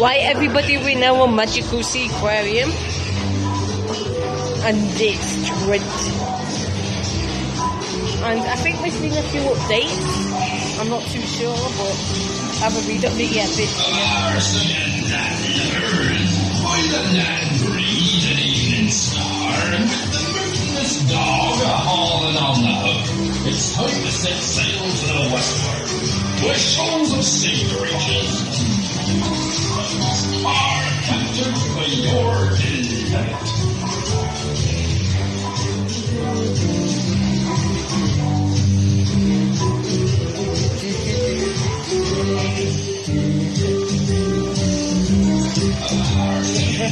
Why everybody we know a Magical Sea Aquarium? And it's Trent. And I think there's been a few updates. I'm not too sure, but I haven't read up it yet. With it's time to set sail to the westward, where shoals of sea creatures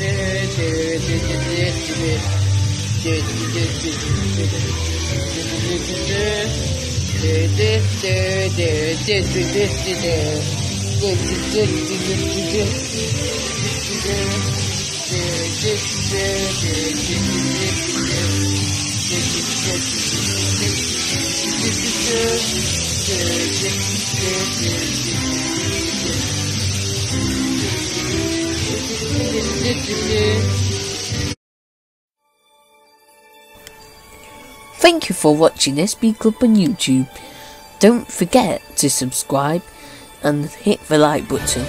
your delight. Thank you for watching SB Club on YouTube. Don't forget to subscribe and hit the like button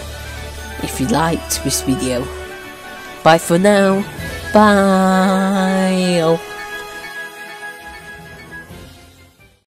if you liked this video. Bye for now. Bye.